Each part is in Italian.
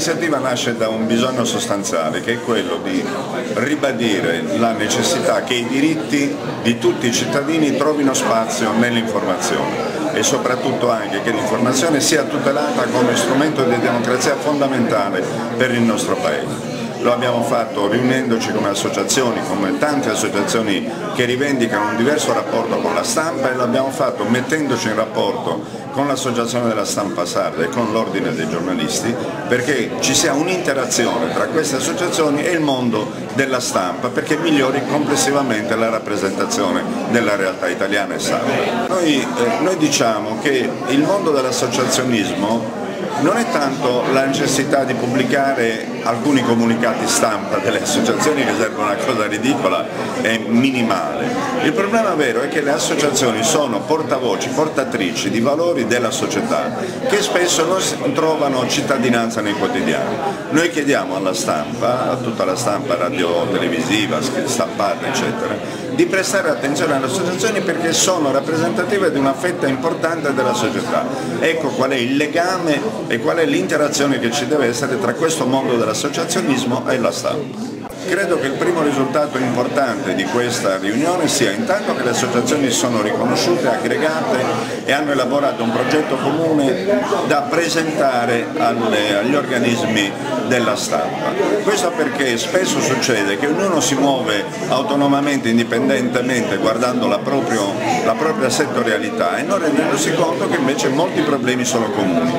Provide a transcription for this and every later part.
L'iniziativa nasce da un bisogno sostanziale che è quello di ribadire la necessità che i diritti di tutti i cittadini trovino spazio nell'informazione e soprattutto anche che l'informazione sia tutelata come strumento di democrazia fondamentale per il nostro Paese lo abbiamo fatto riunendoci come associazioni, come tante associazioni che rivendicano un diverso rapporto con la stampa e lo abbiamo fatto mettendoci in rapporto con l'associazione della stampa sarda e con l'ordine dei giornalisti perché ci sia un'interazione tra queste associazioni e il mondo della stampa perché migliori complessivamente la rappresentazione della realtà italiana e sarda. Noi, eh, noi diciamo che il mondo dell'associazionismo non è tanto la necessità di pubblicare alcuni comunicati stampa delle associazioni che servono a una cosa ridicola e minimale. Il problema vero è che le associazioni sono portavoci, portatrici di valori della società che spesso non trovano cittadinanza nei quotidiani. Noi chiediamo alla stampa, a tutta la stampa radio televisiva, stampata eccetera, di prestare attenzione alle associazioni perché sono rappresentative di una fetta importante della società. Ecco qual è il legame e qual è l'interazione che ci deve essere tra questo mondo dell'associazionismo e la stampa. Credo che il primo risultato importante di questa riunione sia intanto che le associazioni sono riconosciute, aggregate e hanno elaborato un progetto comune da presentare alle, agli organismi della stampa. Questo perché spesso succede che ognuno si muove autonomamente, indipendentemente, guardando la, proprio, la propria settorialità e non rendendosi conto che invece molti problemi sono comuni.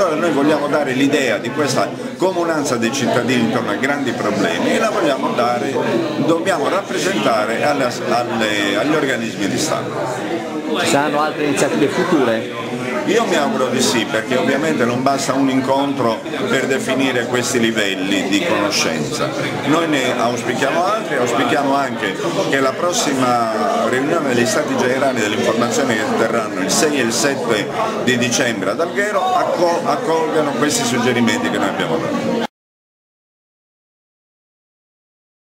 Allora noi vogliamo dare l'idea di questa comunanza dei cittadini intorno a grandi problemi e la vogliamo dare, dobbiamo rappresentare alle, alle, agli organismi di Stato. Ci saranno altre iniziative future? Io mi auguro di sì, perché ovviamente non basta un incontro per definire questi livelli di conoscenza. Noi ne auspichiamo altri, auspichiamo anche che la prossima riunione degli Stati Generali dell'informazione che terranno il 6 e il 7 di dicembre ad Alghero accolgano questi suggerimenti che noi abbiamo dato.